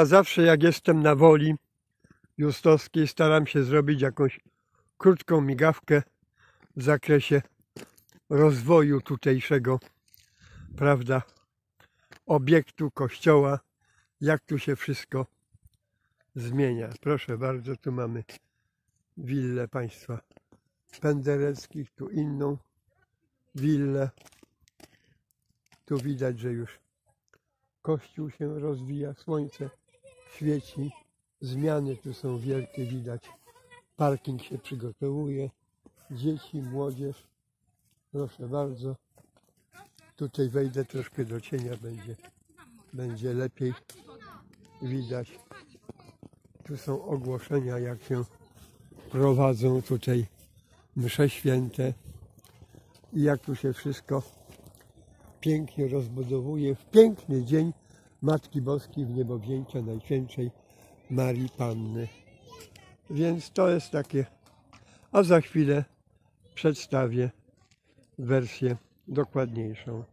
A zawsze jak jestem na woli justowskiej staram się zrobić jakąś krótką migawkę w zakresie rozwoju tutejszego, prawda, obiektu kościoła, jak tu się wszystko zmienia. Proszę bardzo, tu mamy willę państwa Pendereckich, tu inną willę. Tu widać, że już kościół się rozwija, słońce świeci, zmiany tu są wielkie, widać. Parking się przygotowuje, dzieci, młodzież. Proszę bardzo. Tutaj wejdę troszkę do cienia, będzie, będzie lepiej widać. Tu są ogłoszenia, jak się prowadzą tutaj msze święte i jak tu się wszystko pięknie rozbudowuje w piękny dzień Matki Boskiej w niebowzięcia Najświętszej Marii Panny. Więc to jest takie, a za chwilę przedstawię wersję dokładniejszą.